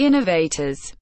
innovators.